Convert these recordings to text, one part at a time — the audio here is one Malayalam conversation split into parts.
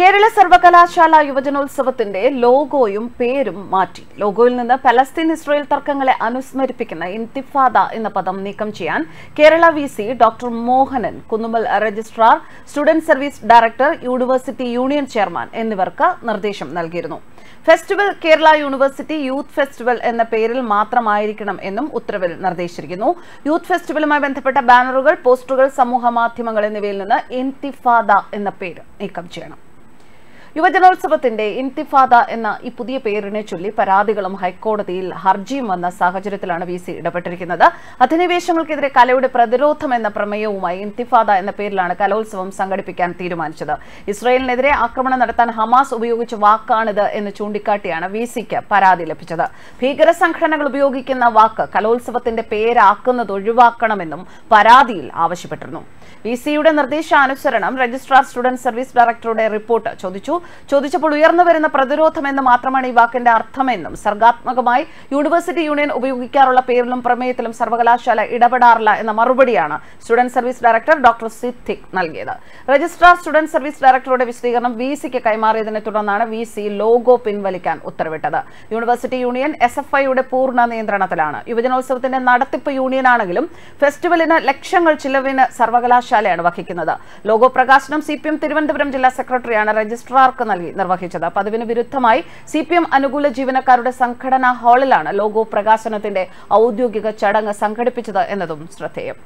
കേരള സർവകലാശാല യുവജനോത്സവത്തിന്റെ ലോഗോയും പേരും മാറ്റി. ലോഗോയിൽ നിന്ന് പലസ്തീൻ ഇസ്രയേൽ തർക്കങ്ങളെ അനുസ്മരിപ്പിക്കുന്ന ഇന്തിഫാദ എന്ന പദം നീക്കം ചെയ്യാൻ Kerala V C doctor Mohanan Kunnummal registrar student service director university union chairman എന്നിവർക്ക് നിർദ്ദേശം നൽകിയിരുന്നു. Festival Kerala university youth festival എന്ന പേരിൽ മാത്രമായിരിക്കണം എന്നും ഉത്തരവിൽ നിർദ്ദേശിച്ചിരിക്കുന്നു. യൂത്ത് ഫെസ്റ്റിവലുമായി ബന്ധപ്പെട്ട ബാനറുകൾ പോസ്റ്ററുകൾ സമൂഹ മാധ്യമങ്ങൾ എന്നിവയിൽ നിന്ന് ഇന്തിഫാദ എന്ന പേര് നീക്കം ചെയ്യണം. യുവജനോത്സവത്തിന്റെ ഇന്തിഫാദ എന്ന ഈ പുതിയ പേരിനെ ചൊല്ലി പരാതികളും ഹൈക്കോടതിയിൽ ഹർജിയും വന്ന സാഹചര്യത്തിലാണ് വി സി ഇടപെട്ടിരിക്കുന്നത്. അധിനിവേശങ്ങൾക്കെതിരെ കലയുടെ പ്രതിരോധം എന്ന പ്രമേയവുമായി ഇന്തിഫാദ എന്ന പേരിലാണ് കലോത്സവം സംഘടിപ്പിക്കാൻ തീരുമാനിച്ചത്. ഇസ്രയേലിനെതിരെ ആക്രമണം നടത്താൻ ഹമാസ് ഉപയോഗിച്ച വാക്കാണിത് എന്ന് ചൂണ്ടിക്കാട്ടിയാണ് വി സിക്ക് പരാതി ലഭിച്ചത്. ഭീകര സംഘടനകൾ ഉപയോഗിക്കുന്ന വാക്ക് കലോത്സവത്തിന്റെ പേരാക്കുന്നത് ഒഴിവാക്കണമെന്നും പരാതിയിൽ ആവശ്യപ്പെട്ടിരുന്നു. വി സിയുടെ നിർദ്ദേശാനുസരണം രജിസ്ട്രാർ സ്റ്റുഡന്റ് സർവീസ് ഡയറക്ടറുടെ റിപ്പോർട്ട് ചോദിച്ചു. ചോദിച്ചപ്പോൾ ഉയർന്നു വരുന്ന പ്രതിരോധം എന്ന് മാത്രമാണ് ഈ വാക്കിന്റെ അർത്ഥമെന്നും സർഗാത്മകമായി യൂണിവേഴ്സിറ്റി യൂണിയൻ ഉപയോഗിക്കാറുള്ള പേരിലും പ്രമേയത്തിലും സർവകലാശാല ഇടപെടാറില്ല എന്ന മറുപടിയാണ് student service director doctor Siddique നൽകിയത്. രജിസ്ട്രാർ സ്റ്റുഡന്റ് സർവീസ് ഡയറക്ടറുടെ വിശദീകരണം വി സിക്ക് കൈമാറിയതിനെ തുടർന്നാണ് വി സി ലോഗോ പിൻവലിക്കാൻ ഉത്തരവിട്ടത്. യൂണിവേഴ്സിറ്റി യൂണിയൻ എസ് എഫ് ഐയുടെ പൂർണ നിയന്ത്രണത്തിലാണ്. യുവജനോത്സവത്തിന്റെ നടത്തിപ്പ് യൂണിയനാണെങ്കിലും ഫെസ്റ്റിവലിന് ലക്ഷങ്ങൾ ചിലവിന് സർവകലാശാലയാണ് വഹിക്കുന്നത്. ലോഗോ പ്രകാശനം സി തിരുവനന്തപുരം ജില്ലാ സെക്രട്ടറിയാണ് രജിസ്ട്രാർക്ക് നൽകി നിർവഹിച്ചത്. പതിവിന് വിരുദ്ധമായി സി പി എം അനുകൂല ജീവനക്കാരുടെ സംഘടനാ ഹാളിലാണ് ലോഗോ പ്രകാശനത്തിന്റെ ഔദ്യോഗിക ചടങ്ങ് സംഘടിപ്പിച്ചത് എന്നതും ശ്രദ്ധേയം.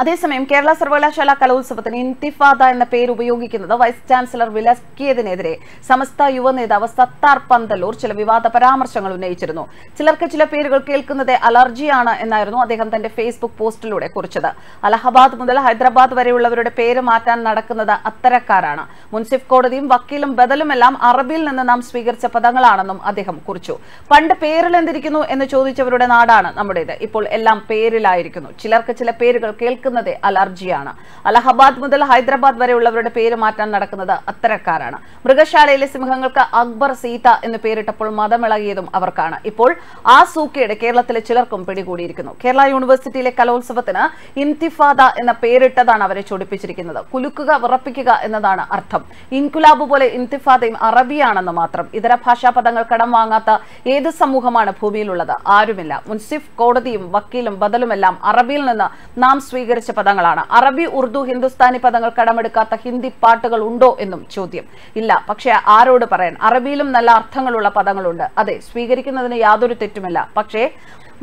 അതേസമയം കേരള സർവകലാശാല കലോത്സവത്തിന് ഇന്തിഫാദ എന്ന പേര് ഉപയോഗിക്കുന്നത് വൈസ് ചാൻസലർ വിലക്കിയതിനെതിരെ സമസ്ത യുവ നേതാവ് സത്താർ പന്തലൂർ ചില വിവാദ പരാമർശങ്ങൾ ഉന്നയിച്ചിരുന്നു. ചിലർക്ക് ചില പേരുകൾ കേൾക്കുന്നത് അലർജിയാണ് എന്നായിരുന്നു അദ്ദേഹം തന്റെ ഫേസ്ബുക്ക് പോസ്റ്റിലൂടെ കുറിച്ചത്. അലഹബാദ് മുതൽ ഹൈദരാബാദ് വരെയുള്ളവരുടെ പേര് മാറ്റാൻ നടക്കുന്നത് അത്തരക്കാരാണ്. മുൻസിഫ് കോടതിയും വക്കീലും ബദലുമെല്ലാം അറബിയിൽ നിന്ന് നാം സ്വീകരിച്ച പദങ്ങളാണെന്നും അദ്ദേഹം കുറിച്ചു. പണ്ട് പേരിൽ എന്തിരിക്കുന്നു എന്ന് ചോദിച്ചവരുടെ നാടാണ് നമ്മുടേത്. ഇപ്പോൾ എല്ലാം പേരിലായിരിക്കുന്നു. ചിലർക്ക് ചില പേരുകൾ കേൾക്കുന്നത് അലർജിയാണ് അലഹബാദ് മുതൽ ഹൈദരാബാദ് വരെയുള്ളവരുടെ പേര് മാറ്റാൻ നടക്കുന്നത് അത്തരക്കാരാണ്. മൃഗശാലയിലെ സിംഹങ്ങൾക്ക് അക്ബർ സീത എന്ന് പേരിട്ടപ്പോൾ മതമിളകിയതും അവർക്കാണ്. ഇപ്പോൾ ആ സൂക്കയുടെ കേരളത്തിലെ ചിലർക്കും പിടികൂടിയിരിക്കുന്നു. കേരള യൂണിവേഴ്സിറ്റിയിലെ കലോത്സവത്തിന് ഇന്തിഫാദ എന്ന പേരിട്ടതാണ് അവരെ ചൊടിപ്പിച്ചിരിക്കുന്നത്. കുലുക്കുക വിറപ്പിക്കുക എന്നതാണ് അർത്ഥം. ഇൻകുലാബ് പോലെ ഇന്തിഫാദയും അറബിയാണെന്ന് മാത്രം. ഇതര ഭാഷാ പദങ്ങൾ കടം വാങ്ങാത്ത ഏത് സമൂഹമാണ് ഭൂമിയിലുള്ളത്? ആരുമില്ല. മുൻസിഫ് കോടതിയും വക്കീലും ബദലുമെല്ലാം അറബിയിൽ നിന്ന് നാം സ്വീകരിച്ച പദങ്ങളാണ്. അറബി ഉർദു ഹിന്ദുസ്ഥാനി പദങ്ങൾ കടമെടുക്കാത്ത ഹിന്ദി പാട്ടുകൾ ഉണ്ടോ എന്നും ചോദ്യം. ഇല്ല പക്ഷേ ആരോട് പറയാൻ? അറബിയിലും നല്ല അർത്ഥങ്ങളുള്ള പദങ്ങളുണ്ട്. അതെ സ്വീകരിക്കുന്നതിന് യാതൊരു തെറ്റുമില്ല. പക്ഷേ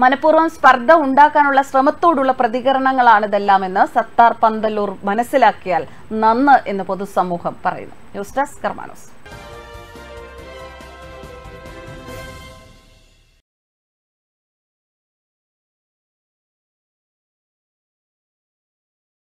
മനഃപൂർവം സ്പർദ്ധ ഉണ്ടാക്കാനുള്ള ശ്രമത്തോടുള്ള പ്രതികരണങ്ങളാണ് ഇതെല്ലാമെന്ന് സത്താർ പന്തല്ലൂർ മനസ്സിലാക്കിയാൽ നന്ന് എന്ന് പൊതുസമൂഹം പറയുന്നു. News desk കർമാനോസ്.